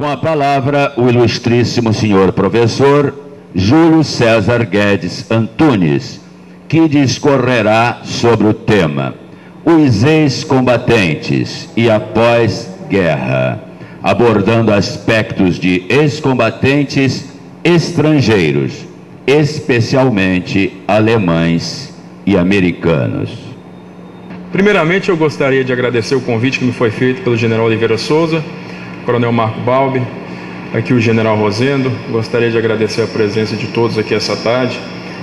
Com a palavra, o ilustríssimo senhor professor Júlio César Guedes Antunes, que discorrerá sobre o tema Os ex-combatentes e após guerra, abordando aspectos de ex-combatentes estrangeiros, especialmente alemães e americanos. Primeiramente, eu gostaria de agradecer o convite que me foi feito pelo general Oliveira Souza Coronel Marco Balbi, aqui o General Rosendo. Gostaria de agradecer a presença de todos aqui essa tarde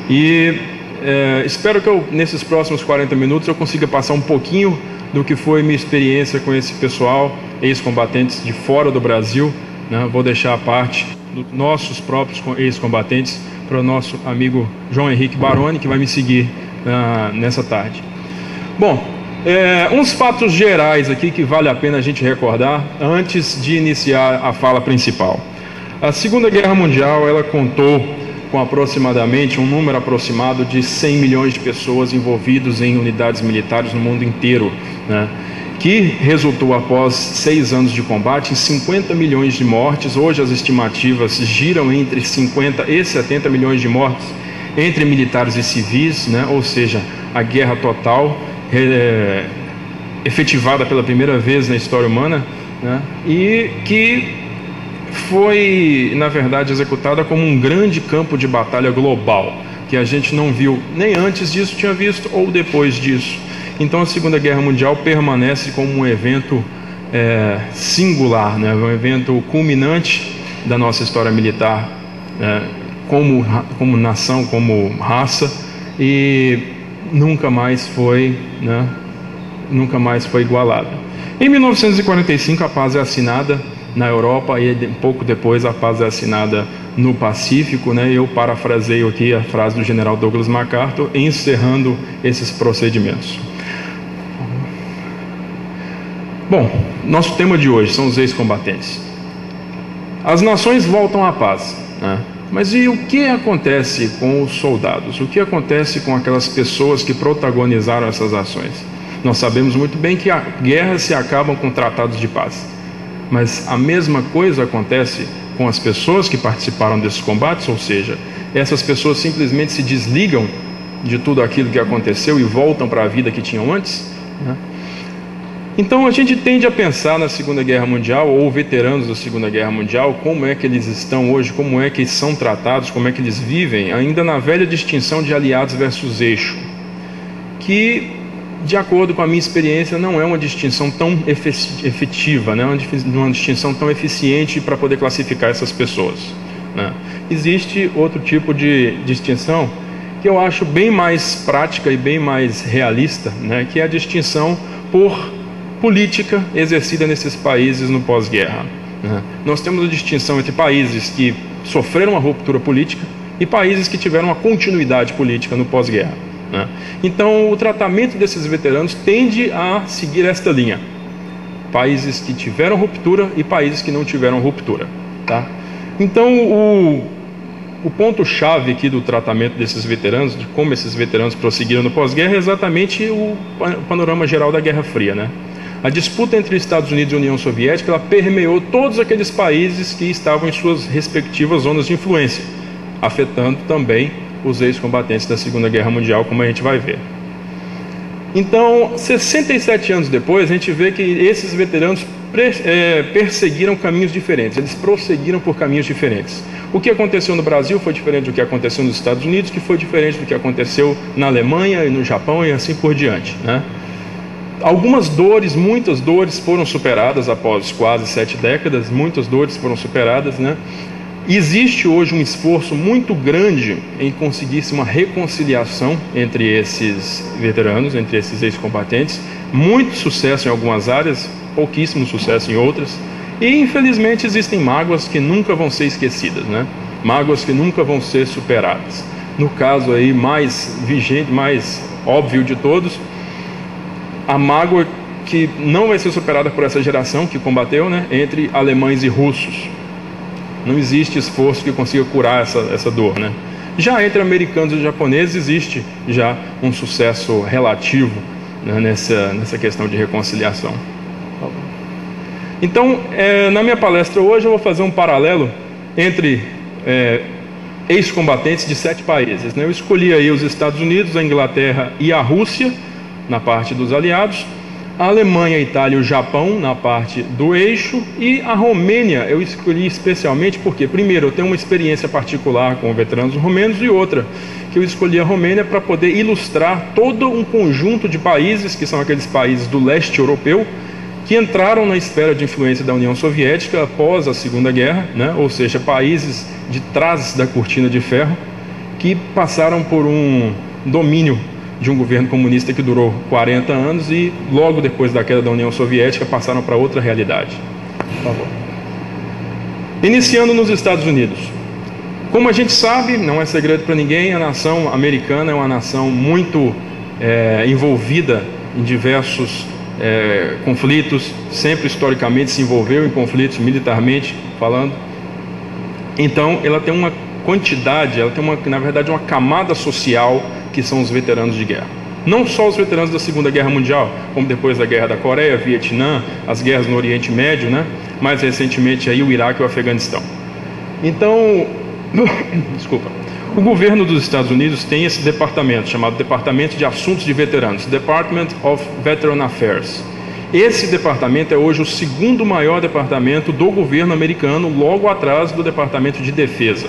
e é, espero que eu, nesses próximos 40 minutos eu consiga passar um pouquinho do que foi minha experiência com esse pessoal, ex-combatentes de fora do Brasil. Né? Vou deixar a parte dos nossos próprios ex-combatentes para o nosso amigo João Henrique Baroni, que vai me seguir uh, nessa tarde. Bom, é, uns fatos gerais aqui que vale a pena a gente recordar antes de iniciar a fala principal. A Segunda Guerra Mundial ela contou com aproximadamente um número aproximado de 100 milhões de pessoas envolvidas em unidades militares no mundo inteiro, né? que resultou após seis anos de combate em 50 milhões de mortes. Hoje as estimativas giram entre 50 e 70 milhões de mortes entre militares e civis, né? ou seja, a guerra total é, efetivada pela primeira vez na história humana, né, e que foi, na verdade, executada como um grande campo de batalha global, que a gente não viu nem antes disso tinha visto ou depois disso. Então a Segunda Guerra Mundial permanece como um evento é, singular, né, um evento culminante da nossa história militar, é, como, como nação, como raça, e nunca mais foi, né, nunca mais foi igualado. Em 1945 a paz é assinada na Europa e pouco depois a paz é assinada no Pacífico, né? Eu parafraseio aqui a frase do General Douglas MacArthur encerrando esses procedimentos. Bom, nosso tema de hoje são os ex-combatentes. As nações voltam à paz. Né? Mas e o que acontece com os soldados? O que acontece com aquelas pessoas que protagonizaram essas ações? Nós sabemos muito bem que guerras se acabam com tratados de paz. Mas a mesma coisa acontece com as pessoas que participaram desses combates, ou seja, essas pessoas simplesmente se desligam de tudo aquilo que aconteceu e voltam para a vida que tinham antes? Né? Então a gente tende a pensar na Segunda Guerra Mundial ou veteranos da Segunda Guerra Mundial, como é que eles estão hoje, como é que eles são tratados, como é que eles vivem, ainda na velha distinção de aliados versus eixo, que de acordo com a minha experiência não é uma distinção tão efetiva, não é uma distinção tão eficiente para poder classificar essas pessoas. Né? Existe outro tipo de distinção que eu acho bem mais prática e bem mais realista, né? que é a distinção por política exercida nesses países no pós-guerra. Né? Nós temos a distinção entre países que sofreram uma ruptura política e países que tiveram uma continuidade política no pós-guerra. Né? Então, o tratamento desses veteranos tende a seguir esta linha: países que tiveram ruptura e países que não tiveram ruptura. Tá? Então, o, o ponto-chave aqui do tratamento desses veteranos, de como esses veteranos prosseguiram no pós-guerra, é exatamente o panorama geral da Guerra Fria. Né? A disputa entre Estados Unidos e União Soviética ela permeou todos aqueles países que estavam em suas respectivas zonas de influência, afetando também os ex-combatentes da Segunda Guerra Mundial, como a gente vai ver. Então, 67 anos depois, a gente vê que esses veteranos é, perseguiram caminhos diferentes, eles prosseguiram por caminhos diferentes. O que aconteceu no Brasil foi diferente do que aconteceu nos Estados Unidos, que foi diferente do que aconteceu na Alemanha e no Japão e assim por diante. Né? Algumas dores, muitas dores foram superadas após quase sete décadas, muitas dores foram superadas, né? Existe hoje um esforço muito grande em conseguir-se uma reconciliação entre esses veteranos, entre esses ex-combatentes. Muito sucesso em algumas áreas, pouquíssimo sucesso em outras. E infelizmente existem mágoas que nunca vão ser esquecidas, né? Mágoas que nunca vão ser superadas. No caso aí mais vigente, mais óbvio de todos, a mágoa que não vai ser superada por essa geração que combateu, né, entre alemães e russos. Não existe esforço que consiga curar essa, essa dor, né? Já entre americanos e japoneses existe já um sucesso relativo né, nessa, nessa questão de reconciliação. Então, é, na minha palestra hoje, eu vou fazer um paralelo entre é, ex-combatentes de sete países. Né? Eu escolhi aí os Estados Unidos, a Inglaterra e a Rússia, na parte dos aliados, a Alemanha, a Itália e o Japão, na parte do eixo, e a Romênia eu escolhi especialmente porque, primeiro, eu tenho uma experiência particular com veteranos romenos, e outra, que eu escolhi a Romênia para poder ilustrar todo um conjunto de países, que são aqueles países do leste europeu, que entraram na esfera de influência da União Soviética após a Segunda Guerra, né? ou seja, países de trás da cortina de ferro, que passaram por um domínio de um governo comunista que durou 40 anos e logo depois da queda da União Soviética passaram para outra realidade. Por favor. Iniciando nos Estados Unidos. Como a gente sabe, não é segredo para ninguém, a nação americana é uma nação muito é, envolvida em diversos é, conflitos, sempre historicamente se envolveu em conflitos militarmente falando. Então, ela tem uma quantidade, ela tem uma, na verdade, uma camada social que são os veteranos de guerra. Não só os veteranos da Segunda Guerra Mundial, como depois da Guerra da Coreia, Vietnã, as guerras no Oriente Médio, né? mais recentemente aí o Iraque e o Afeganistão. Então, desculpa, o governo dos Estados Unidos tem esse departamento chamado Departamento de Assuntos de Veteranos, Department of Veteran Affairs. Esse departamento é hoje o segundo maior departamento do governo americano, logo atrás do Departamento de Defesa.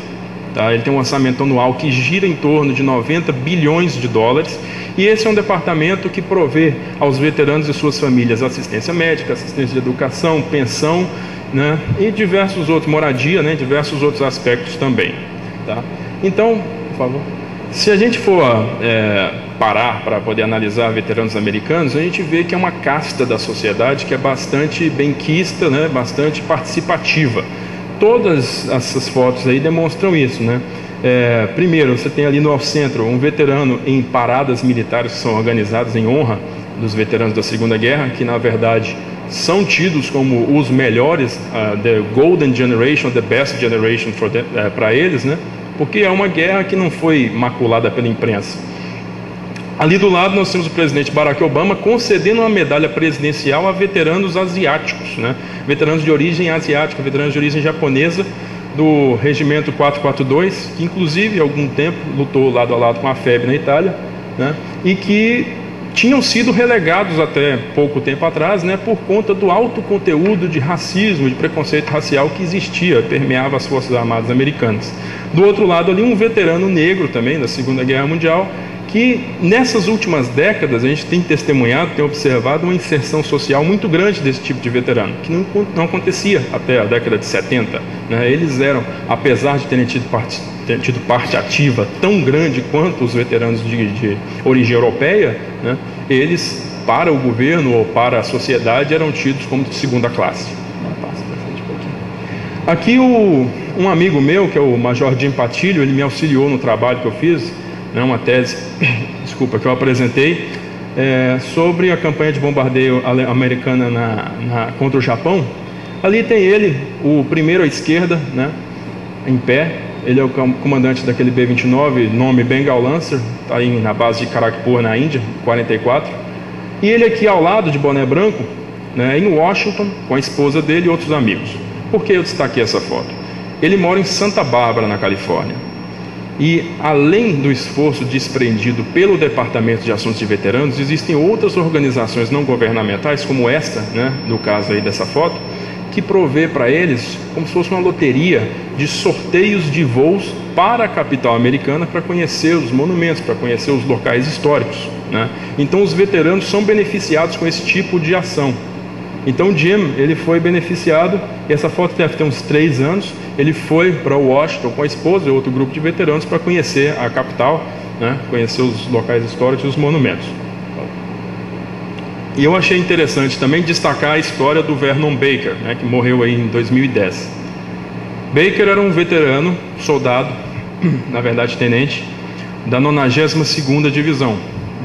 Tá? Ele tem um orçamento anual que gira em torno de 90 bilhões de dólares e esse é um departamento que provê aos veteranos e suas famílias assistência médica, assistência de educação, pensão né? e diversos outros, moradia, né? diversos outros aspectos também. Tá? Então, por favor. Se a gente for é, parar para poder analisar veteranos americanos, a gente vê que é uma casta da sociedade que é bastante benquista, né, bastante participativa. Todas essas fotos aí demonstram isso, né? É, primeiro, você tem ali no centro um veterano em paradas militares que são organizadas em honra dos veteranos da Segunda Guerra, que na verdade são tidos como os melhores, uh, the golden generation, the best generation uh, para eles, né? Porque é uma guerra que não foi maculada pela imprensa. Ali do lado nós temos o presidente Barack Obama concedendo uma medalha presidencial a veteranos asiáticos, né? Veteranos de origem asiática, veteranos de origem japonesa do regimento 442, que inclusive algum tempo lutou lado a lado com a FEB na Itália, né? e que tinham sido relegados até pouco tempo atrás, né, por conta do alto conteúdo de racismo, de preconceito racial que existia, permeava as Forças Armadas Americanas. Do outro lado ali, um veterano negro também da Segunda Guerra Mundial, que nessas últimas décadas a gente tem testemunhado, tem observado uma inserção social muito grande desse tipo de veterano, que não, não acontecia até a década de 70. Né? Eles eram, apesar de terem tido parte, terem tido parte ativa tão grande quanto os veteranos de, de origem europeia, né? eles, para o governo ou para a sociedade, eram tidos como de segunda classe. Aqui o, um amigo meu, que é o Major Jim Patilho, ele me auxiliou no trabalho que eu fiz, né, uma tese, desculpa, que eu apresentei é, sobre a campanha de bombardeio americana na, na, contra o Japão. Ali tem ele, o primeiro à esquerda, né, em pé. Ele é o comandante daquele B-29, nome Bengal Lancer, está na base de Karakpur, na Índia, 44. E ele aqui ao lado de boné branco, né, em Washington, com a esposa dele e outros amigos. Por que eu destaquei essa foto? Ele mora em Santa Bárbara, na Califórnia. E além do esforço desprendido pelo Departamento de Assuntos de Veteranos, existem outras organizações não governamentais, como esta, né, no caso aí dessa foto, que provê para eles como se fosse uma loteria de sorteios de voos para a capital americana para conhecer os monumentos, para conhecer os locais históricos. Né? Então os veteranos são beneficiados com esse tipo de ação. Então Jim, ele foi beneficiado, e essa foto deve ter uns três anos, ele foi para Washington com a esposa e outro grupo de veteranos para conhecer a capital, né, conhecer os locais históricos e os monumentos. E eu achei interessante também destacar a história do Vernon Baker, né, que morreu aí em 2010. Baker era um veterano, soldado, na verdade tenente, da 92ª Divisão,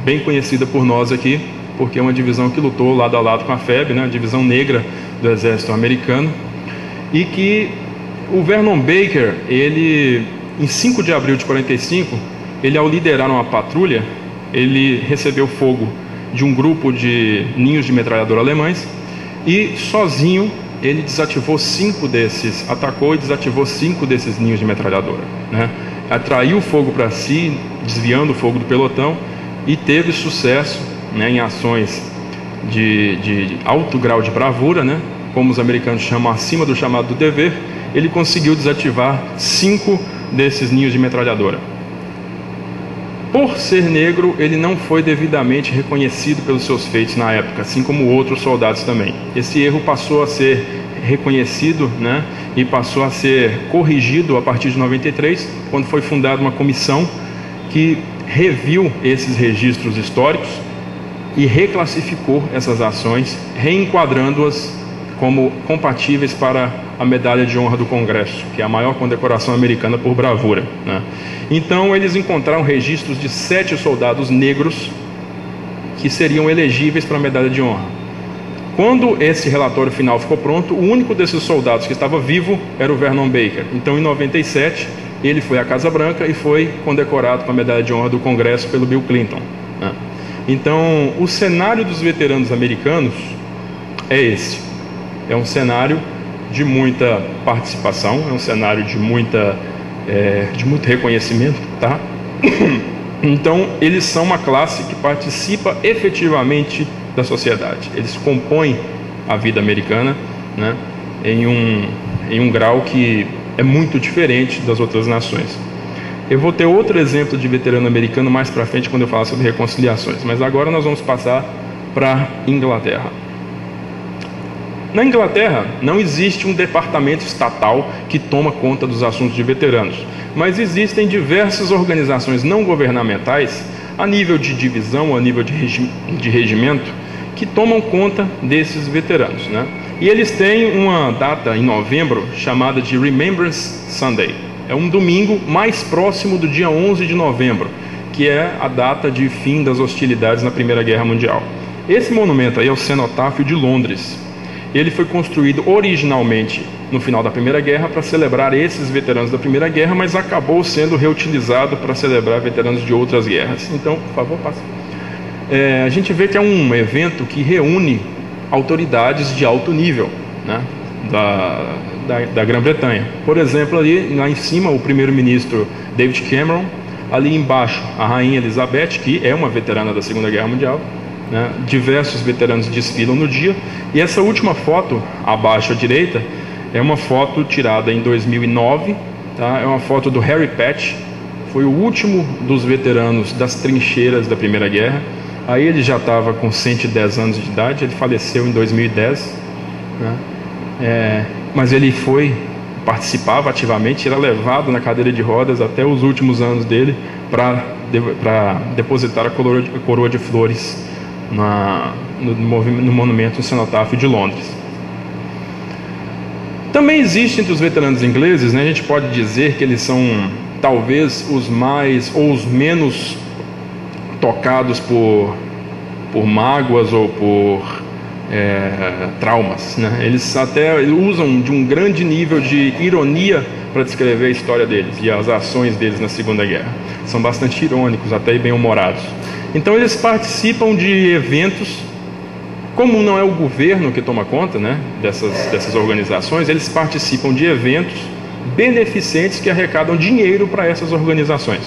bem conhecida por nós aqui, porque é uma divisão que lutou lado a lado com a FEB, né, a divisão negra do exército americano, e que o Vernon Baker, ele em 5 de abril de 45, ele ao liderar uma patrulha, ele recebeu fogo de um grupo de ninhos de metralhadora alemães e sozinho ele desativou cinco desses, atacou e desativou cinco desses ninhos de metralhadora. Né? Atraiu o fogo para si, desviando o fogo do pelotão e teve sucesso né, em ações de, de, alto grau de bravura, né, como os americanos chamam acima do chamado do dever. Ele conseguiu desativar cinco desses ninhos de metralhadora. Por ser negro, ele não foi devidamente reconhecido pelos seus feitos na época, assim como outros soldados também. Esse erro passou a ser reconhecido né, e passou a ser corrigido a partir de 93, quando foi fundada uma comissão que reviu esses registros históricos e reclassificou essas ações, reenquadrando-as como compatíveis para a medalha de honra do Congresso, que é a maior condecoração americana por bravura. Né? Então, eles encontraram registros de sete soldados negros que seriam elegíveis para a medalha de honra. Quando esse relatório final ficou pronto, o único desses soldados que estava vivo era o Vernon Baker. Então, em 97, ele foi à Casa Branca e foi condecorado com a medalha de honra do Congresso pelo Bill Clinton. Então, o cenário dos veteranos americanos é esse. É um cenário de muita participação, é um cenário de muita é, de muito reconhecimento, tá? Então, eles são uma classe que participa efetivamente da sociedade. Eles compõem a vida americana, né? Em um em um grau que é muito diferente das outras nações. Eu vou ter outro exemplo de veterano americano mais para frente quando eu falar sobre reconciliações, mas agora nós vamos passar para Inglaterra. Na Inglaterra não existe um departamento estatal que toma conta dos assuntos de veteranos, mas existem diversas organizações não governamentais a nível de divisão, a nível de, regi de regimento, que tomam conta desses veteranos. Né? E eles têm uma data em novembro chamada de Remembrance Sunday. É um domingo mais próximo do dia 11 de novembro, que é a data de fim das hostilidades na Primeira Guerra Mundial. Esse monumento aí é o Cenotáfio de Londres. Ele foi construído originalmente no final da Primeira Guerra para celebrar esses veteranos da Primeira Guerra, mas acabou sendo reutilizado para celebrar veteranos de outras guerras. Então, por favor, passe. É, a gente vê que é um evento que reúne autoridades de alto nível né, da, da, da Grã-Bretanha. Por exemplo, ali lá em cima, o primeiro-ministro David Cameron, ali embaixo, a rainha Elizabeth, que é uma veterana da Segunda Guerra Mundial. Né, diversos veteranos desfilam no dia. E essa última foto, abaixo à direita, é uma foto tirada em 2009. Tá? É uma foto do Harry Patch, foi o último dos veteranos das trincheiras da Primeira Guerra. Aí ele já estava com 110 anos de idade, ele faleceu em 2010, né? É, mas ele foi, participava ativamente, era levado na cadeira de rodas até os últimos anos dele para de, depositar a coroa de, a coroa de flores na, no, no monumento no de Londres. Também existe entre os veteranos ingleses, né, a gente pode dizer que eles são talvez os mais ou os menos tocados por, por mágoas ou por é, traumas. Né? Eles até usam de um grande nível de ironia para descrever a história deles e as ações deles na Segunda Guerra. São bastante irônicos, até bem-humorados. Então eles participam de eventos, como não é o governo que toma conta né, dessas, dessas organizações, eles participam de eventos beneficentes que arrecadam dinheiro para essas organizações.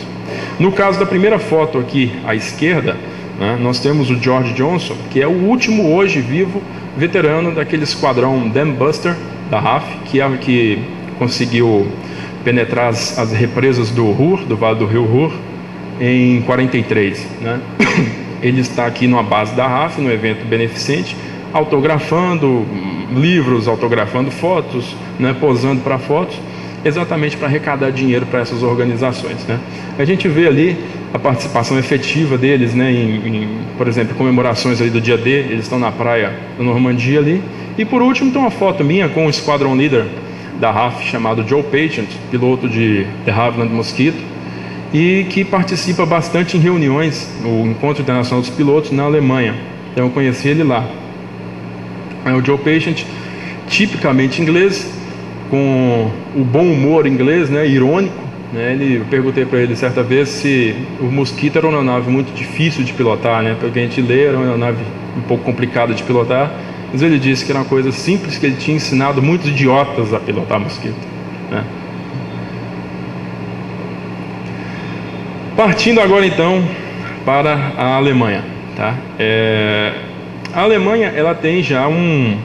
No caso da primeira foto aqui à esquerda, né, nós temos o George Johnson, que é o último hoje vivo veterano daquele esquadrão Dam Buster da RAF, que, é, que conseguiu penetrar as, as, represas do Ruhr, do Vale do Rio Ruhr, em 43. Né? Ele está aqui numa base da RAF, no evento beneficente, autografando livros, autografando fotos, né, posando para fotos exatamente para arrecadar dinheiro para essas organizações. Né? A gente vê ali a participação efetiva deles, né, em, em, por exemplo, comemorações ali do dia D, eles estão na praia da Normandia ali. E por último tem uma foto minha com o Squadron Leader da RAF chamado Joe Patient, piloto de The Havilland Mosquito, e que participa bastante em reuniões, no Encontro Internacional dos Pilotos na Alemanha. Então eu conheci ele lá. É o Joe Patient, tipicamente inglês, com o bom humor inglês, né, irônico. Né, ele, eu perguntei para ele certa vez se o Mosquito era uma nave muito difícil de pilotar, né, porque a gente lê, era uma nave um pouco complicada de pilotar. mas ele disse que era uma coisa simples que ele tinha ensinado muitos idiotas a pilotar mosquito. Né? Partindo agora então para a Alemanha, tá? É, a Alemanha ela tem já um,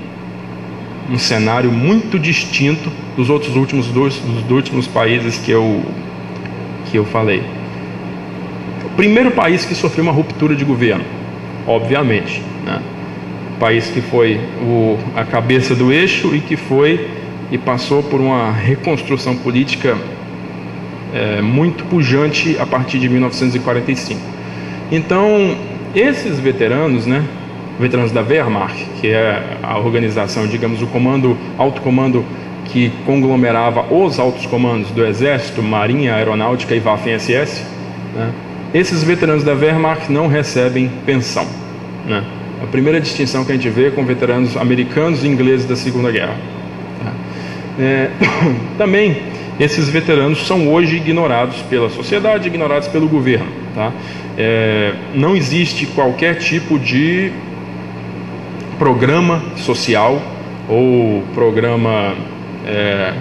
um cenário muito distinto dos outros últimos dois, dos últimos países que eu que eu falei. O primeiro país que sofreu uma ruptura de governo, obviamente, né? O país que foi o, a cabeça do eixo e que foi e passou por uma reconstrução política é, muito pujante a partir de 1945. Então, esses veteranos, né, veteranos da Wehrmacht, que é a organização, digamos, o comando, alto comando que conglomerava os altos comandos do Exército, Marinha, Aeronáutica e Waffen-SS, né, esses veteranos da Wehrmacht não recebem pensão. Né? A primeira distinção que a gente vê com veteranos americanos e ingleses da Segunda Guerra. Tá? É, também esses veteranos são hoje ignorados pela sociedade, ignorados pelo governo. Tá? É, não existe qualquer tipo de programa social ou programa é,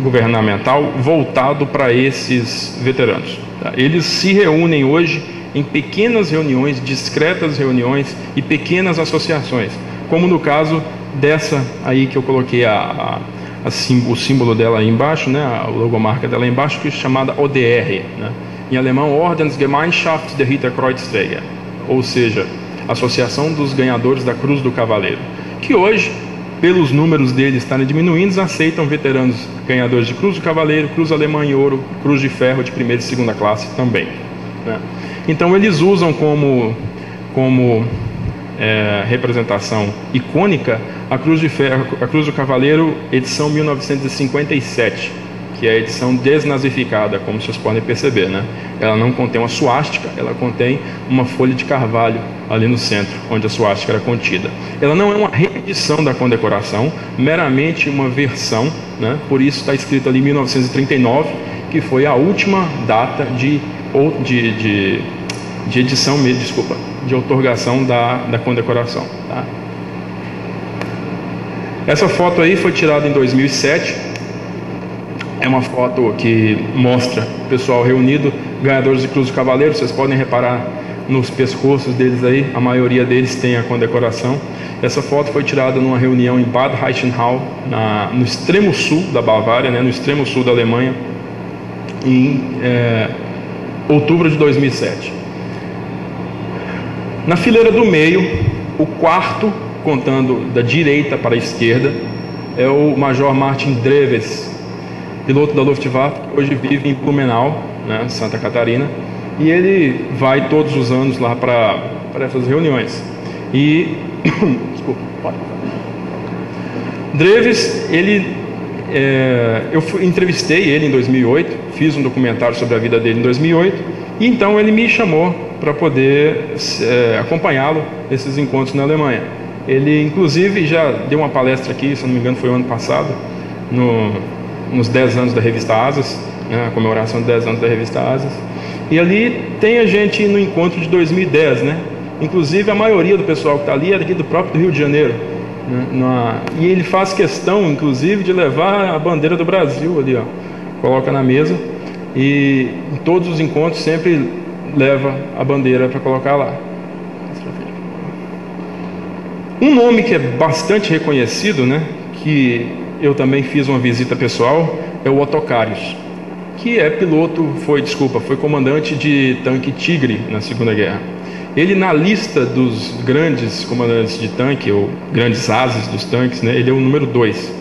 governamental voltado para esses veteranos. Tá? Eles se reúnem hoje em pequenas reuniões, discretas reuniões e pequenas associações, como no caso dessa aí que eu coloquei a, a, a o símbolo dela aí embaixo, né, a logomarca dela aí embaixo, que é chamada ODR, né? em alemão Ordensgemeinschaft der Ritterkreuzträger, ou seja, Associação dos Ganhadores da Cruz do Cavaleiro, que hoje, pelos números deles estarem diminuindo, aceitam veteranos ganhadores de Cruz do Cavaleiro, Cruz Alemã em Ouro, Cruz de Ferro de primeira e segunda classe também. Né? Então eles usam como, como é, representação icônica a Cruz de Ferro, a Cruz do Cavaleiro, edição 1957 que é a edição desnazificada, como vocês podem perceber. Né? Ela não contém uma suástica, ela contém uma folha de carvalho ali no centro, onde a suástica era contida. Ela não é uma reedição da condecoração, meramente uma versão, né? por isso está escrito ali 1939, que foi a última data de, de, de, de edição, desculpa, de otorgação da, da condecoração. Tá? Essa foto aí foi tirada em 2007 é uma foto que mostra o pessoal reunido, ganhadores de Cruz do Cavaleiro. Vocês podem reparar nos pescoços deles aí, a maioria deles tem a condecoração. Essa foto foi tirada numa reunião em Bad Reichenhall, na, no extremo sul da Bavária, né, no extremo sul da Alemanha, em é, outubro de 2007. Na fileira do meio, o quarto, contando da direita para a esquerda, é o Major Martin Dreves, piloto da Luftwaffe, que hoje vive em Blumenau, né, Santa Catarina, e ele vai todos os anos lá para essas reuniões. E desculpa, pode. Dreves, ele é, eu fui, entrevistei ele em 2008, fiz um documentário sobre a vida dele em 2008, e então ele me chamou para poder é, acompanhá-lo nesses encontros na Alemanha. Ele, inclusive, já deu uma palestra aqui, se não me engano, foi o ano passado, no, nos 10 anos da revista Asas, né, a comemoração de 10 anos da revista Asas. E ali tem a gente no encontro de 2010, né? Inclusive a maioria do pessoal que está ali é do próprio Rio de Janeiro. Né, na... E ele faz questão, inclusive, de levar a bandeira do Brasil ali, ó. Coloca na mesa e em todos os encontros sempre leva a bandeira para colocar lá. Um nome que é bastante reconhecido, né? Que eu também fiz uma visita pessoal, é o Otocários, que é piloto, foi, desculpa, foi comandante de tanque Tigre na Segunda Guerra. Ele na lista dos grandes comandantes de tanque, ou grandes ases dos tanques, né, ele é o número 2.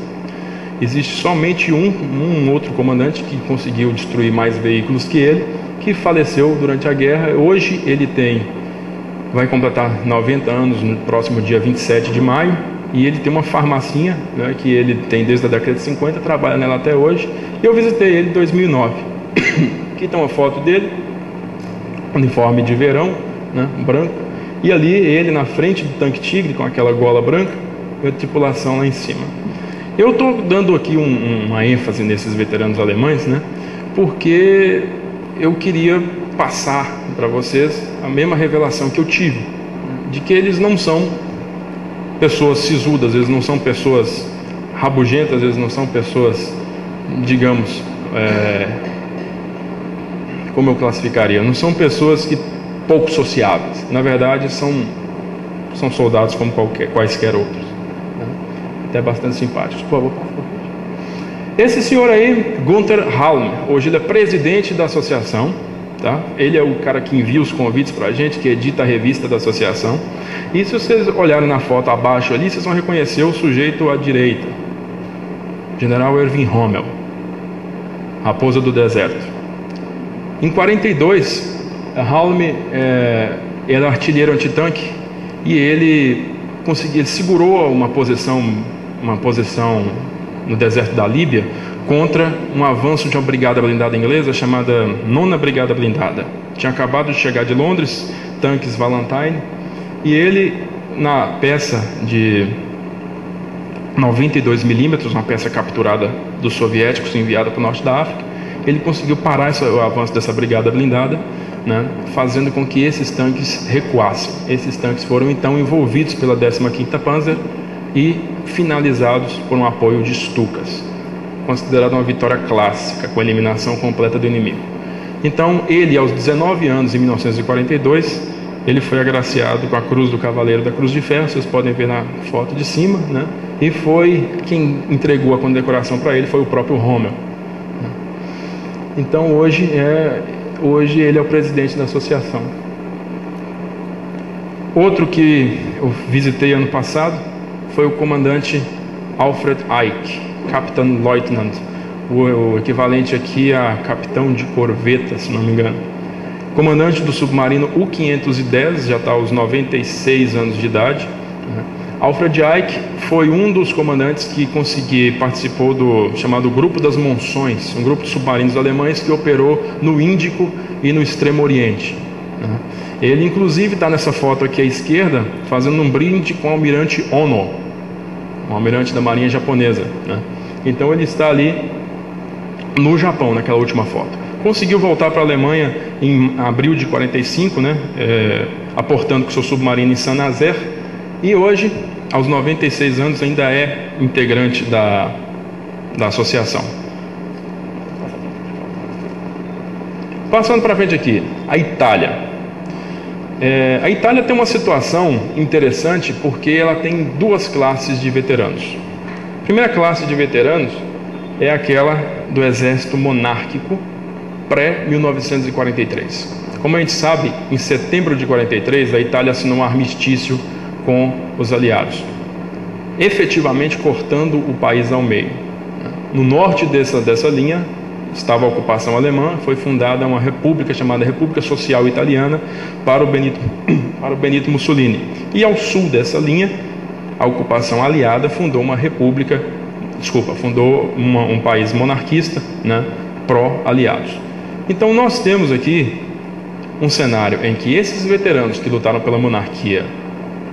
Existe somente um, um outro comandante que conseguiu destruir mais veículos que ele, que faleceu durante a guerra. Hoje ele tem, vai completar 90 anos no próximo dia 27 de maio, e ele tem uma farmacinha, né, que ele tem desde a década de 50, trabalha nela até hoje. E eu visitei ele em 2009. Aqui está uma foto dele, uniforme de verão, né, branco. E ali ele na frente do tanque tigre, com aquela gola branca, e a tripulação lá em cima. Eu estou dando aqui um, uma ênfase nesses veteranos alemães, né, porque eu queria passar para vocês a mesma revelação que eu tive, de que eles não são pessoas sisudas, eles não são pessoas rabugentas, eles não são pessoas, digamos, é, como eu classificaria, não são pessoas que pouco sociáveis. Na verdade, são, são soldados como qualquer, quaisquer outros. Né? Até bastante simpáticos. Por favor, por favor. Esse senhor aí, Gunther Halm, hoje ele é presidente da associação. Tá? Ele é o cara que envia os convites para a gente, que edita a revista da associação. E se vocês olharem na foto abaixo ali, vocês vão reconhecer o sujeito à direita, General Erwin Rommel, raposa do deserto. Em 42, Halm é, era artilheiro antitanque e ele conseguiu, ele segurou uma posição, uma posição no deserto da Líbia contra um avanço de uma brigada blindada inglesa chamada Nona Brigada Blindada. Tinha acabado de chegar de Londres, tanques Valentine, e ele, na peça de 92 milímetros, uma peça capturada dos soviéticos enviada para o norte da África, ele conseguiu parar esse, o avanço dessa brigada blindada, né, fazendo com que esses tanques recuassem. Esses tanques foram então envolvidos pela 15ª Panzer e finalizados por um apoio de Stukas, considerado uma vitória clássica, com a eliminação completa do inimigo. Então, ele, aos 19 anos, em 1942, ele foi agraciado com a Cruz do Cavaleiro da Cruz de Ferro, vocês podem ver na foto de cima, né? E foi quem entregou a condecoração para ele foi o próprio Rommel. Então hoje é hoje ele é o presidente da associação. Outro que eu visitei ano passado foi o comandante Alfred Eick, Captain Lieutenant, o, equivalente aqui a capitão de corveta, se não me engano. Comandante do submarino U-510, já está aos 96 anos de idade. Né? Alfred Eick foi um dos comandantes que consegui, participou do chamado Grupo das Monções, um grupo de submarinos alemães que operou no Índico e no Extremo Oriente. Né? Ele, inclusive, está nessa foto aqui à esquerda, fazendo um brinde com o almirante Ono, um almirante da Marinha Japonesa. Né? Então, ele está ali no Japão, naquela última foto. Conseguiu voltar para a Alemanha em abril de 45, né? É, aportando com seu submarino em Saint-Nazaire, e hoje aos 96 anos, ainda é integrante da, da associação. Passando para frente aqui, a Itália. É, a Itália tem uma situação interessante porque ela tem duas classes de veteranos. Primeira classe de veteranos é aquela do exército monárquico pré-1943. Como a gente sabe, em setembro de 43 a Itália assinou um armistício com os aliados, efetivamente cortando o país ao meio. No norte dessa, dessa linha estava a ocupação alemã, foi fundada uma república chamada República Social Italiana para o Benito, para o Benito Mussolini. E ao sul dessa linha, a ocupação aliada fundou uma república, desculpa, fundou uma, um país monarquista, né, pró-aliados. Então nós temos aqui um cenário em que esses veteranos que lutaram pela monarquia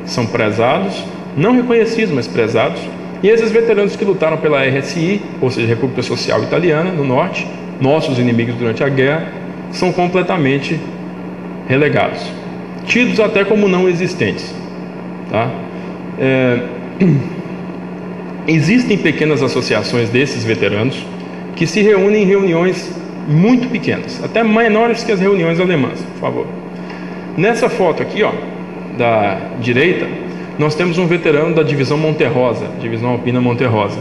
são prezados, não reconhecidos, mas prezados. E esses veteranos que lutaram pela RSI, ou seja, República Social Italiana, no norte, nossos inimigos durante a guerra, são completamente relegados, tidos até como não existentes. Tá? É... Existem pequenas associações desses veteranos que se reúnem em reuniões muito pequenas, até menores que as reuniões alemãs, por favor. Nessa foto aqui, ó, da direita, nós temos um veterano da divisão Monterrosa, divisão Alpina Monterrosa.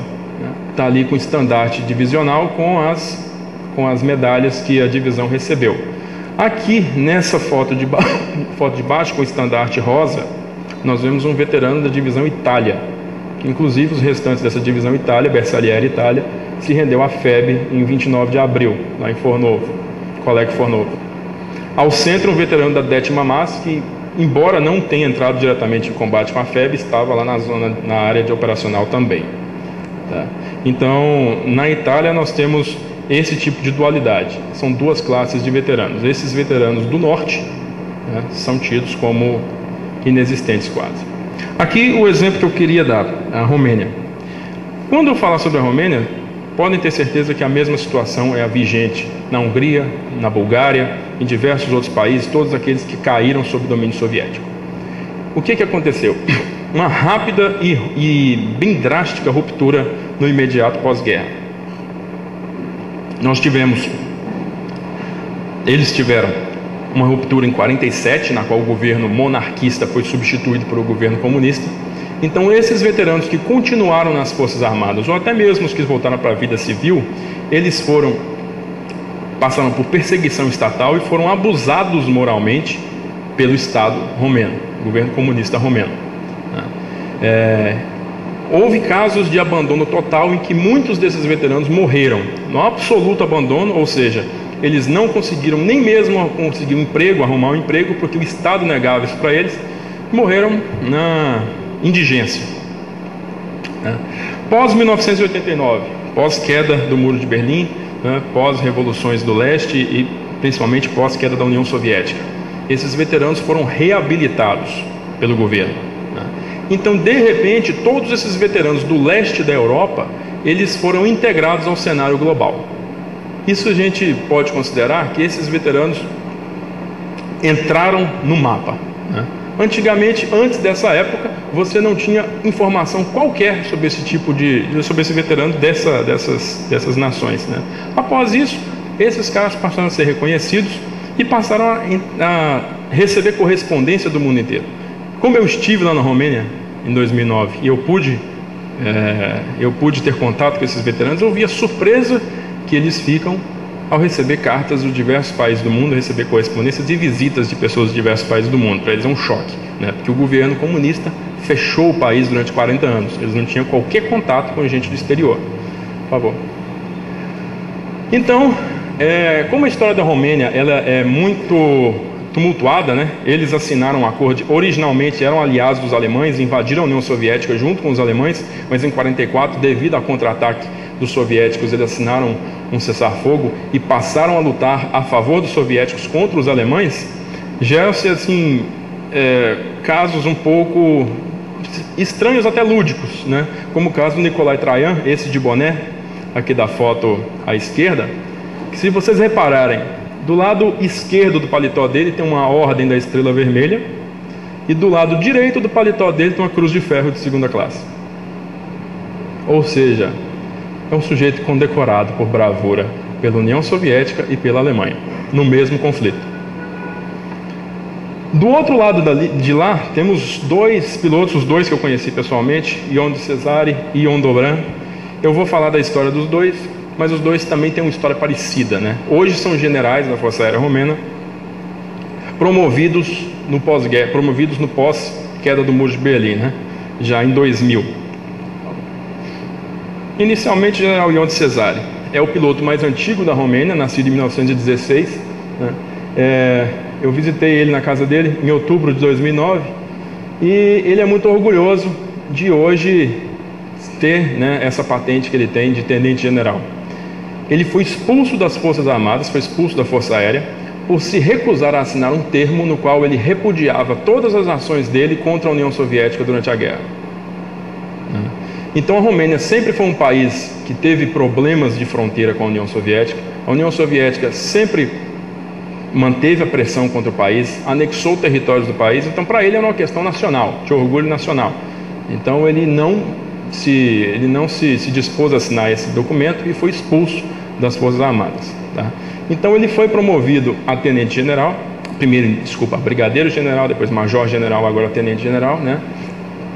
Está né? ali com o estandarte divisional com as, com as medalhas que a divisão recebeu. Aqui, nessa foto de, foto de baixo, com o estandarte rosa, nós vemos um veterano da divisão Itália. Inclusive, os restantes dessa divisão Itália, Bersaglieri Itália, se rendeu à FEB em 29 de abril, lá em Fornovo, Colega Fornovo. Ao centro, um veterano da Détima Mas, que embora não tenha entrado diretamente em combate com a FEB, estava lá na zona, na área de operacional também. Tá? Então, na Itália nós temos esse tipo de dualidade. São duas classes de veteranos. Esses veteranos do norte né, são tidos como inexistentes quase. Aqui o exemplo que eu queria dar, a Romênia. Quando eu falar sobre a Romênia, podem ter certeza que a mesma situação é a vigente na Hungria, na Bulgária, em diversos outros países, todos aqueles que caíram sob o domínio soviético. O que, que aconteceu? uma rápida e, e bem drástica ruptura no imediato pós-guerra. Nós tivemos, eles tiveram uma ruptura em 47, na qual o governo monarquista foi substituído por o governo comunista. Então, esses veteranos que continuaram nas Forças Armadas, ou até mesmo os que voltaram para a vida civil, eles foram passaram por perseguição estatal e foram abusados moralmente pelo Estado romeno, governo comunista romeno. Né? É, houve casos de abandono total em que muitos desses veteranos morreram, no absoluto abandono, ou seja, eles não conseguiram nem mesmo conseguir um emprego, arrumar um emprego, porque o Estado negava isso para eles, morreram na indigência. Né? Pós 1989, pós queda do Muro de Berlim, né, pós revoluções do leste e principalmente pós queda da União Soviética, esses veteranos foram reabilitados pelo governo. Né? Então, de repente, todos esses veteranos do leste da Europa, eles foram integrados ao cenário global. Isso a gente pode considerar que esses veteranos entraram no mapa. Né? Antigamente, antes dessa época, você não tinha informação qualquer sobre esse tipo de, sobre esse veterano dessa, dessas, dessas nações. Né? Após isso, esses caras passaram a ser reconhecidos e passaram a, a receber correspondência do mundo inteiro. Como eu estive lá na Romênia em 2009 e eu pude, é, eu pude ter contato com esses veteranos, eu a surpresa que eles ficam ao receber cartas de diversos países do mundo, receber correspondências e visitas de pessoas de diversos países do mundo. Para eles é um choque, né? porque o governo comunista fechou o país durante 40 anos. Eles não tinham qualquer contato com gente do exterior. Por favor. Então, é, como a história da Romênia ela é muito tumultuada, né? Eles assinaram um acordo. Originalmente eram aliados dos alemães, invadiram a União Soviética junto com os alemães, mas em 44, devido ao contra-ataque dos soviéticos, eles assinaram um cessar-fogo e passaram a lutar a favor dos soviéticos contra os alemães. Geram-se assim é, casos um pouco estranhos, até lúdicos, né? Como o caso do Nicolai Traian, esse de boné aqui da foto à esquerda. Que se vocês repararem, do lado esquerdo do paletó dele tem uma ordem da estrela vermelha e do lado direito do paletó dele tem uma cruz de ferro de segunda classe. Ou seja, é um sujeito condecorado por bravura pela União Soviética e pela Alemanha, no mesmo conflito. Do outro lado de lá, temos dois pilotos, os dois que eu conheci pessoalmente, Ion de Cesare e Ion Dobran. Eu vou falar da história dos dois, mas os dois também têm uma história parecida. Né? Hoje são generais da Força Aérea Romena, promovidos no pós-guerra, promovidos no pós-queda do Muro de Berlim, né? já em 2000. Inicialmente, o general Ion de Cesare é o piloto mais antigo da Romênia, nascido em 1916. Né? É, eu visitei ele na casa dele em outubro de 2009 e ele é muito orgulhoso de hoje ter né, essa patente que ele tem de tenente-general. Ele foi expulso das Forças Armadas, foi expulso da Força Aérea, por se recusar a assinar um termo no qual ele repudiava todas as ações dele contra a União Soviética durante a guerra. Então a Romênia sempre foi um país que teve problemas de fronteira com a União Soviética. A União Soviética sempre manteve a pressão contra o país, anexou territórios do país. Então para ele era uma questão nacional, de orgulho nacional. Então ele não se ele não se, se dispôs a assinar esse documento e foi expulso das Forças Armadas. Tá? Então ele foi promovido a tenente-general, primeiro, desculpa, brigadeiro-general, depois major-general, agora tenente-general, né?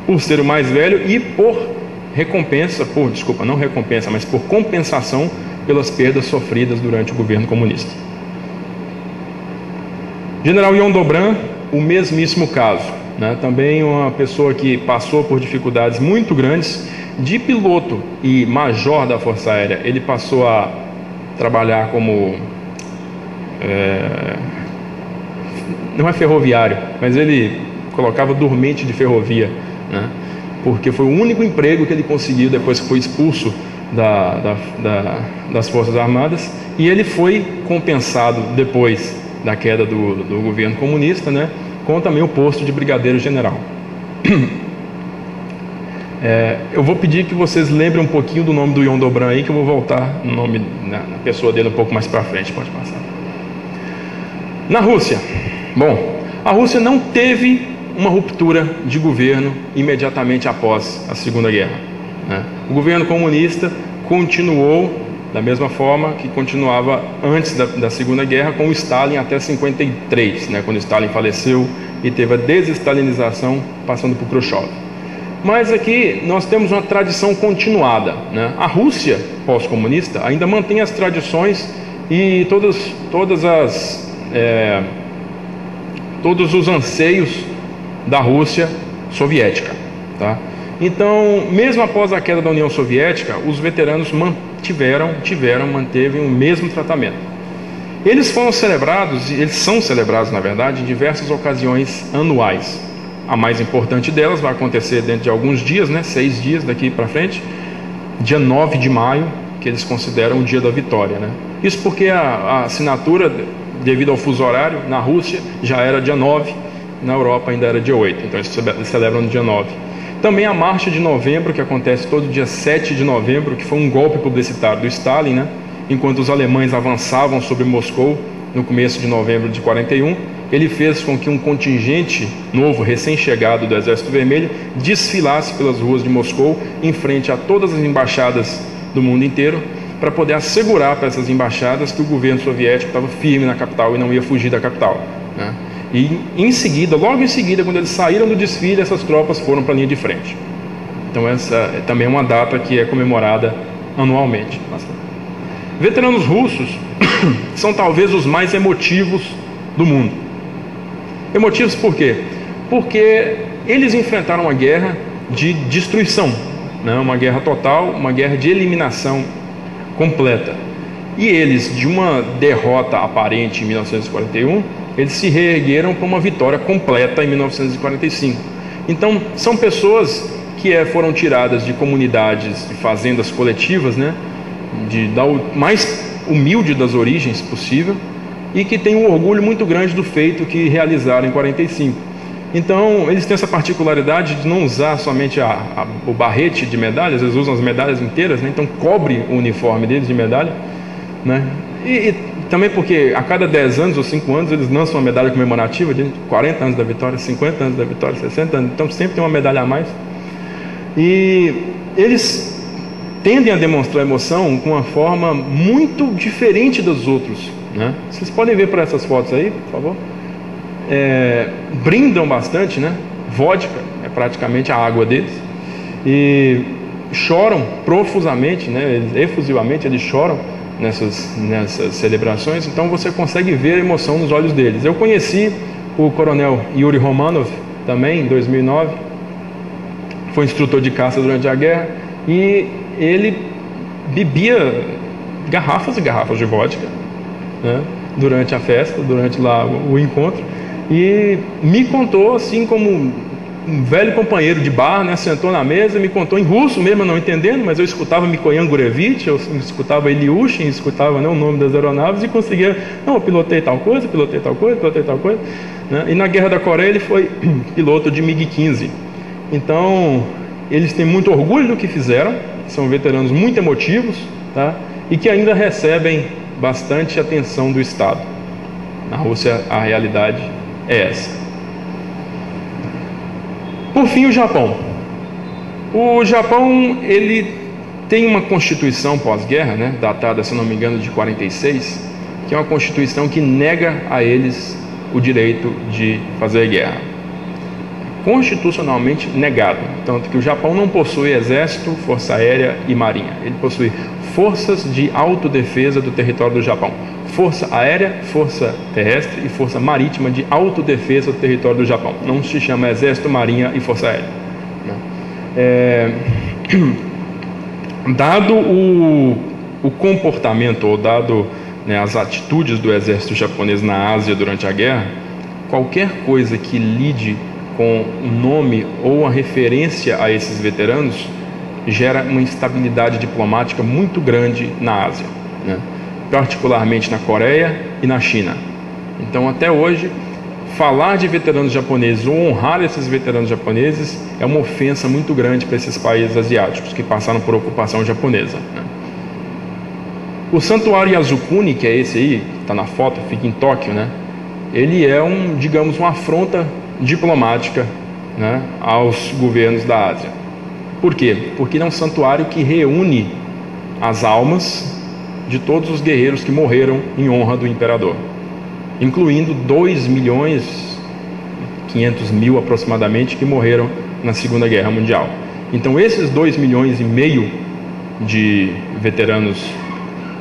Por ser o mais velho e por recompensa por, desculpa, não recompensa, mas por compensação pelas perdas sofridas durante o governo comunista. General Ion Dobran, o mesmíssimo caso, né? também uma pessoa que passou por dificuldades muito grandes, de piloto e major da Força Aérea, ele passou a trabalhar como é, não é ferroviário, mas ele colocava dormente de ferrovia, né? porque foi o único emprego que ele conseguiu depois que foi expulso da, da, da, das Forças Armadas, e ele foi compensado depois da queda do, do governo comunista, né, com também o posto de brigadeiro general. É, eu vou pedir que vocês lembrem um pouquinho do nome do Ion Dobran aí, que eu vou voltar no nome na, na pessoa dele um pouco mais para frente. Pode passar. Na Rússia, bom, a Rússia não teve uma ruptura de governo imediatamente após a Segunda Guerra. Né? O governo comunista continuou da mesma forma que continuava antes da, da Segunda Guerra com Stalin até 53, né, quando Stalin faleceu e teve a desestalinização passando por Khrushchev. Mas aqui nós temos uma tradição continuada. Né? A Rússia pós-comunista ainda mantém as tradições e todas, todas as, é, todos os anseios da Rússia soviética. Tá? Então, mesmo após a queda da União Soviética, os veteranos mantiveram, tiveram, manteve o mesmo tratamento. Eles foram celebrados, eles são celebrados, na verdade, em diversas ocasiões anuais. A mais importante delas vai acontecer dentro de alguns dias, né, seis dias daqui para frente, dia 9 de maio, que eles consideram o dia da vitória. Né? Isso porque a, a assinatura, devido ao fuso horário, na Rússia já era dia 9, na Europa ainda era dia 8, então eles celebram no dia 9. Também a Marcha de Novembro, que acontece todo dia 7 de novembro, que foi um golpe publicitário do Stalin, né? enquanto os alemães avançavam sobre Moscou no começo de novembro de 41, ele fez com que um contingente novo, recém-chegado do Exército Vermelho, desfilasse pelas ruas de Moscou em frente a todas as embaixadas do mundo inteiro, para poder assegurar para essas embaixadas que o governo soviético estava firme na capital e não ia fugir da capital. Né? E em seguida, logo em seguida, quando eles saíram do desfile, essas tropas foram para a linha de frente. Então essa é também uma data que é comemorada anualmente. Veteranos russos são talvez os mais emotivos do mundo. Emotivos por quê? Porque eles enfrentaram uma guerra de destruição, né? uma guerra total, uma guerra de eliminação completa. E eles, de uma derrota aparente em 1941, eles se reergueram para uma vitória completa em 1945. Então, são pessoas que é, foram tiradas de comunidades, de fazendas coletivas, né, de, da mais humilde das origens possível, e que têm um orgulho muito grande do feito que realizaram em 45. Então, eles têm essa particularidade de não usar somente a, a, o barrete de medalhas, eles usam as medalhas inteiras, né? então cobre o uniforme deles de medalha. Né? E, e também porque a cada 10 anos ou 5 anos eles lançam uma medalha comemorativa de 40 anos da vitória, 50 anos da vitória, 60 anos, então sempre tem uma medalha a mais. E eles tendem a demonstrar emoção com uma forma muito diferente dos outros. Né? Vocês podem ver por essas fotos aí, por favor. É, brindam bastante, né? Vodka é praticamente a água deles. E choram profusamente, né? efusivamente eles choram nessas, nessas celebrações, então você consegue ver a emoção nos olhos deles. Eu conheci o coronel Yuri Romanov também em 2009, foi instrutor de caça durante a guerra e ele bebia garrafas e garrafas de vodka né, durante a festa, durante lá o encontro e me contou assim como um velho companheiro de bar, né, sentou na mesa me contou em russo mesmo, não entendendo, mas eu escutava Mikoyan Gurevich, eu escutava Eliushin, escutava né, o nome das aeronaves e conseguia, não, eu pilotei tal coisa, pilotei tal coisa, pilotei tal coisa. Né? E na Guerra da Coreia ele foi piloto de MiG-15. Então, eles têm muito orgulho do que fizeram, são veteranos muito emotivos, tá? e que ainda recebem bastante atenção do Estado. Na Rússia, a realidade é essa. Por fim, o Japão. O Japão ele tem uma constituição pós-guerra, né, datada, se não me engano, de 46, que é uma constituição que nega a eles o direito de fazer guerra. Constitucionalmente negado, tanto que o Japão não possui exército, força aérea e marinha. Ele possui forças de autodefesa do território do Japão força aérea, força terrestre e força marítima de autodefesa do território do Japão. Não se chama exército, marinha e força aérea. Né? É, dado o, o, comportamento ou dado né, as atitudes do exército japonês na Ásia durante a guerra, qualquer coisa que lide com o nome ou a referência a esses veteranos gera uma instabilidade diplomática muito grande na Ásia. Né? particularmente na Coreia e na China. Então, até hoje, falar de veteranos japoneses ou honrar esses veteranos japoneses é uma ofensa muito grande para esses países asiáticos que passaram por ocupação japonesa. Né? O santuário Yasukuni, que é esse aí, está na foto, fica em Tóquio, né? Ele é um, digamos, uma afronta diplomática né, aos governos da Ásia. Por quê? Porque é um santuário que reúne as almas de todos os guerreiros que morreram em honra do imperador, incluindo 2 milhões 500 mil aproximadamente que morreram na Segunda Guerra Mundial. Então esses 2 milhões e meio de veteranos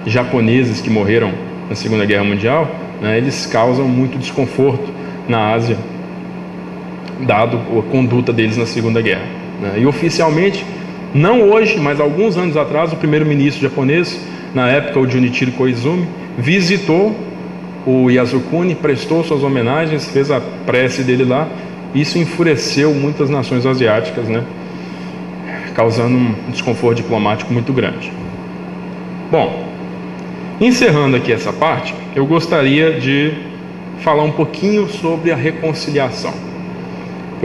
japoneses que morreram na Segunda Guerra Mundial, né, eles causam muito desconforto na Ásia, dado a conduta deles na Segunda Guerra. Né. E oficialmente, não hoje, mas alguns anos atrás, o primeiro-ministro japonês, na época o Junichiro Koizumi, visitou o Yasukuni, prestou suas homenagens, fez a prece dele lá. Isso enfureceu muitas nações asiáticas, né? causando um desconforto diplomático muito grande. Bom, encerrando aqui essa parte, eu gostaria de falar um pouquinho sobre a reconciliação.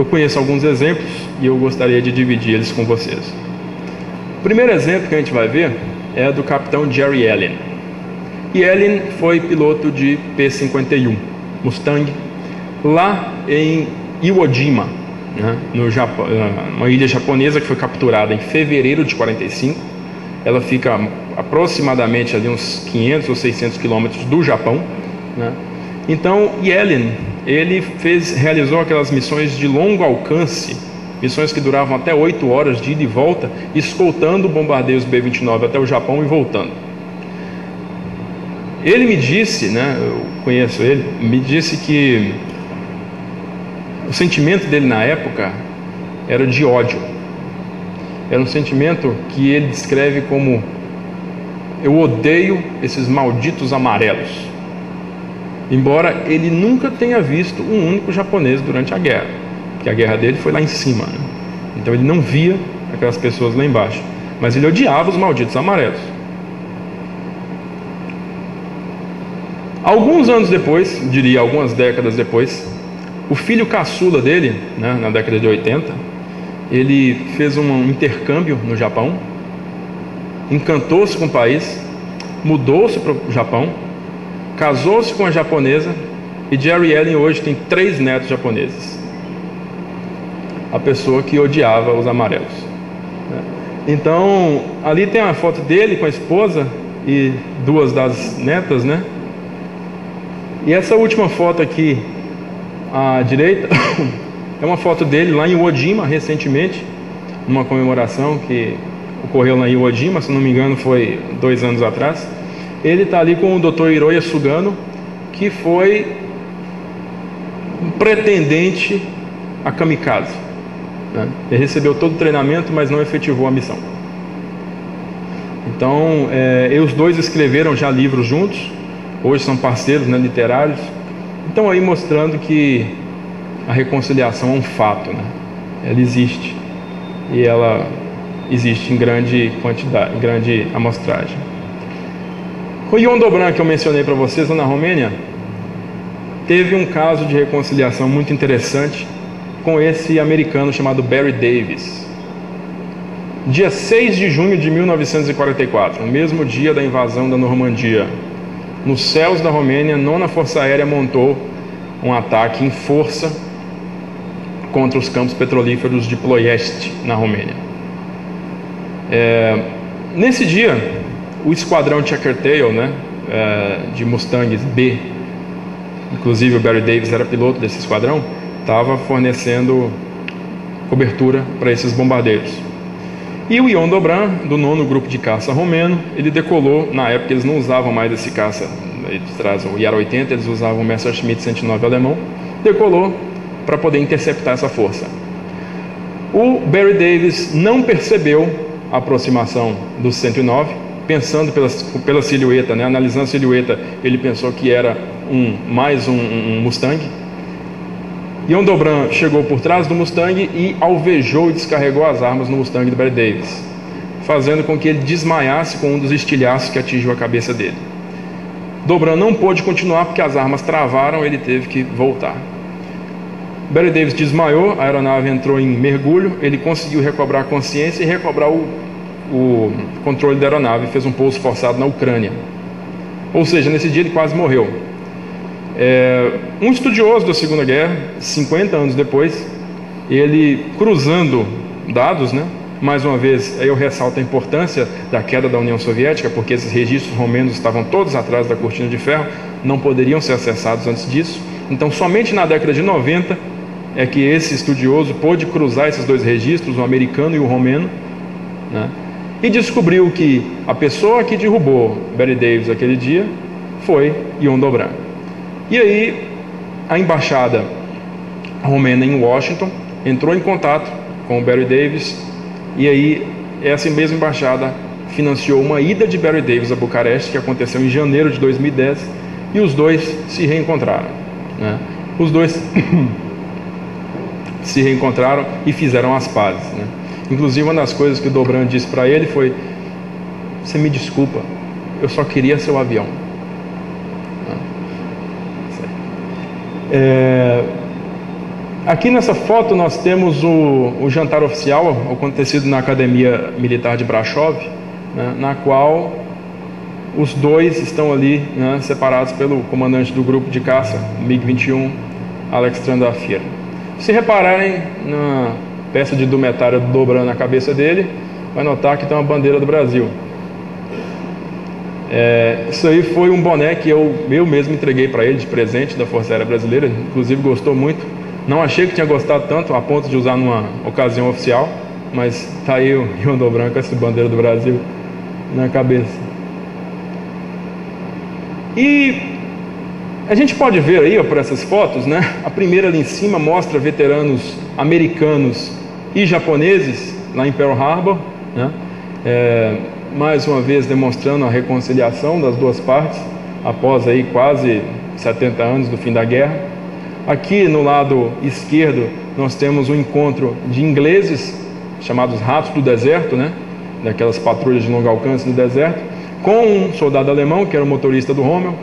Eu conheço alguns exemplos e eu gostaria de dividir eles com vocês. O primeiro exemplo que a gente vai ver é do capitão Jerry Allen. E Allen foi piloto de P-51 Mustang lá em Iwo Jima, né, no Japão, uma ilha japonesa que foi capturada em fevereiro de 45. Ela fica aproximadamente ali uns 500 ou 600 quilômetros do Japão. Né? Então, Yellen, ele fez, realizou aquelas missões de longo alcance, missões que duravam até 8 horas de ida e volta, escoltando bombardeios B-29 até o Japão e voltando. Ele me disse, né, eu conheço ele, me disse que o sentimento dele na época era de ódio. Era um sentimento que ele descreve como eu odeio esses malditos amarelos. Embora ele nunca tenha visto um único japonês durante a guerra, porque a guerra dele foi lá em cima. Né? Então ele não via aquelas pessoas lá embaixo, mas ele odiava os malditos amarelos. Alguns anos depois, diria algumas décadas depois, o filho caçula dele, né, na década de 80, ele fez um intercâmbio no Japão, encantou-se com o país, mudou-se para o Japão, casou-se com a japonesa e Jerry Ellen hoje tem três netos japoneses. A pessoa que odiava os amarelos. Né. Então, ali tem uma foto dele com a esposa e duas das netas, né? E essa última foto aqui à direita é uma foto dele lá em Iwo recentemente, numa comemoração que ocorreu lá em Iwo se não me engano foi dois anos atrás. Ele está ali com o Dr. Hiroya Sugano, que foi um pretendente a kamikaze. Né? Ele recebeu todo o treinamento, mas não efetivou a missão. Então, é, os dois escreveram já livros juntos, hoje são parceiros né, literários. Então aí mostrando que a reconciliação é um fato, né? Ela existe e ela existe em grande quantidade, em grande amostragem. O Yondobran que eu mencionei para vocês lá na Romênia teve um caso de reconciliação muito interessante com esse americano chamado Barry Davis. Dia 6 de junho de 1944, no mesmo dia da invasão da Normandia, nos céus da Romênia, a nona Força Aérea montou um ataque em força contra os campos petrolíferos de Ploiest, na Romênia. É, nesse dia, o esquadrão Checkertail, né, é, de Mustangs B, inclusive o Barry Davis era piloto desse esquadrão, estava fornecendo cobertura para esses bombardeiros. E o Ion Dobran, do nono grupo de caça romeno, ele decolou, na época eles não usavam mais esse caça, eles trazem o IAR-80, eles usavam o Messerschmitt 109 alemão, decolou para poder interceptar essa força. O Barry Davis não percebeu a aproximação do 109, pensando pela, pela silhueta, né? analisando a silhueta, ele pensou que era um, mais um, um Mustang, chegou por trás do Mustang e alvejou e descarregou as armas no Mustang do Barry Davis, fazendo com que ele desmaiasse com um dos estilhaços que atingiu a cabeça dele. Dobran não pôde continuar porque as armas travaram, ele teve que voltar. Barry Davis desmaiou, a aeronave entrou em mergulho, ele conseguiu recobrar a consciência e recobrar o, o controle da aeronave, fez um pouso forçado na Ucrânia. Ou seja, nesse dia ele quase morreu. É, um estudioso da Segunda Guerra, 50 anos depois, ele cruzando dados, né? Mais uma vez, eu ressalto a importância da queda da União Soviética, porque esses registros romenos estavam todos atrás da cortina de ferro, não poderiam ser acessados antes disso. Então, somente na década de 90 é que esse estudioso pôde cruzar esses dois registros, o americano e o romeno, né? E descobriu que a pessoa que derrubou Barry Davis aquele dia foi Ion Dobran. E aí, a embaixada romena em Washington entrou em contato com o Barry Davis, e aí essa mesma embaixada financiou uma ida de Barry Davis a Bucareste, que aconteceu em janeiro de 2010, e os dois se reencontraram. Né? Os dois se reencontraram e fizeram as pazes. Né? Inclusive, uma das coisas que o Dobran disse para ele foi: Você me desculpa, eu só queria seu avião. É, aqui nessa foto nós temos o, o, jantar oficial acontecido na Academia Militar de Brasov, né, na qual os dois estão ali né, separados pelo comandante do grupo de caça, MiG-21, Alex Trandafier. Se repararem na peça de indumentária dobrando a cabeça dele, vai notar que tem uma bandeira do Brasil. É, isso aí foi um boné que eu, eu mesmo entreguei para ele de presente da Força Aérea Brasileira, inclusive gostou muito. Não achei que tinha gostado tanto a ponto de usar numa ocasião oficial, mas tá aí o Rio Branco, essa bandeira do Brasil na cabeça. E a gente pode ver aí ó, por essas fotos, né? A primeira ali em cima mostra veteranos americanos e japoneses lá em Pearl Harbor, né? É, mais uma vez demonstrando a reconciliação das duas partes após aí quase 70 anos do fim da guerra. Aqui no lado esquerdo nós temos um encontro de ingleses chamados ratos do deserto, né? Daquelas patrulhas de longo alcance no deserto com um soldado alemão, que era o motorista do Rommel,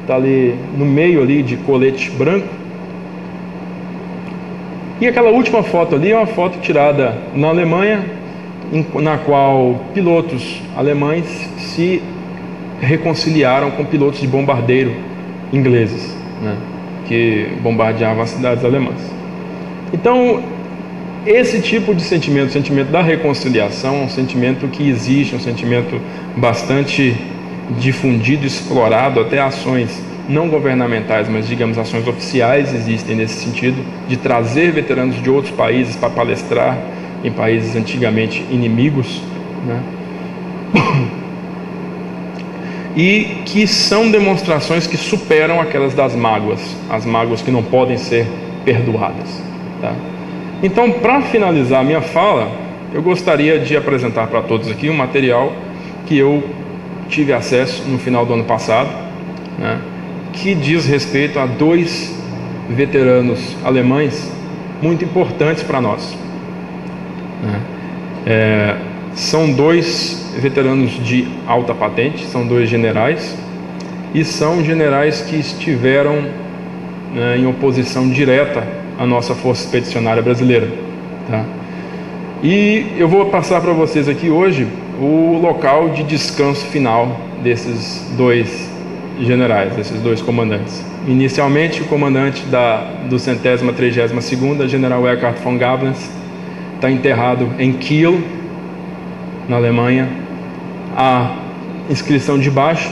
está ali no meio ali de colete branco. E aquela última foto ali é uma foto tirada na Alemanha, na qual pilotos alemães se reconciliaram com pilotos de bombardeiro ingleses, né, que bombardeavam as cidades alemãs. Então, esse tipo de sentimento, o sentimento da reconciliação, é um sentimento que existe, um sentimento bastante difundido, explorado, até ações não governamentais, mas digamos ações oficiais existem nesse sentido, de trazer veteranos de outros países para palestrar em países antigamente inimigos, né? e que são demonstrações que superam aquelas das mágoas, as mágoas que não podem ser perdoadas. Tá? Então, para finalizar a minha fala, eu gostaria de apresentar para todos aqui um material que eu tive acesso no final do ano passado, né, que diz respeito a dois veteranos alemães muito importantes para nós. Né. É, são dois veteranos de alta patente, são dois generais, e são generais que estiveram né, em oposição direta a nossa Força Expedicionária Brasileira. Tá? E eu vou passar para vocês aqui hoje o local de descanso final desses dois generais, desses dois comandantes. Inicialmente, o comandante da, do centésima trigésima segunda, general Eckhard von Gablenz, está enterrado em Kiel, na Alemanha. A inscrição de baixo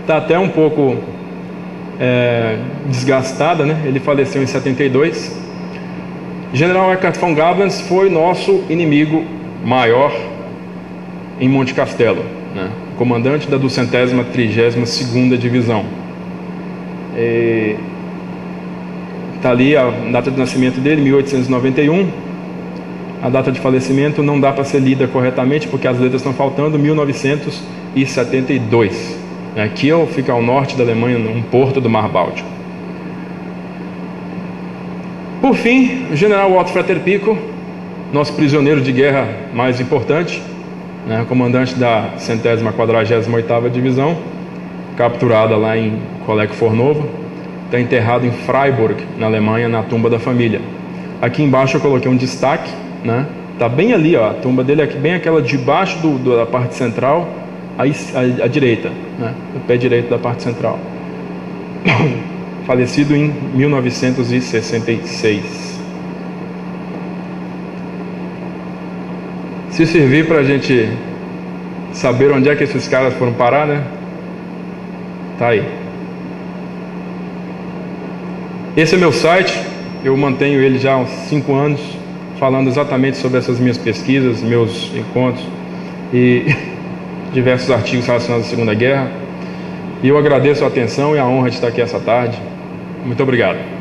está até um pouco é, desgastada, né? Ele faleceu em 72. General Eckhart von Gablenz foi nosso inimigo maior em Monte Castelo, né? Comandante da 232 Divisão. Está ali a data de nascimento dele, 1891. A data de falecimento não dá para ser lida corretamente porque as letras estão faltando, 1972. Kiel fica ao norte da Alemanha, num porto do Mar Báltico. Por fim, o general Otto Fraterpico, nosso prisioneiro de guerra mais importante, né, comandante da centésima quadragésima oitava divisão, capturada lá em Kolek Fornovo, está enterrado em Freiburg, na Alemanha, na tumba da família. Aqui embaixo eu coloquei um destaque, né? Tá bem ali, ó, a tumba dele é bem aquela debaixo do, do, da parte central, à, à, à direita, né? O pé direito da parte central. falecido em 1966. Se servir para a gente saber onde é que esses caras foram parar, né? Tá aí. Esse é meu site, eu mantenho ele já há uns 5 anos, falando exatamente sobre essas minhas pesquisas, meus encontros e diversos artigos relacionados à Segunda Guerra. E eu agradeço a atenção e a honra de estar aqui essa tarde. Muito obrigado.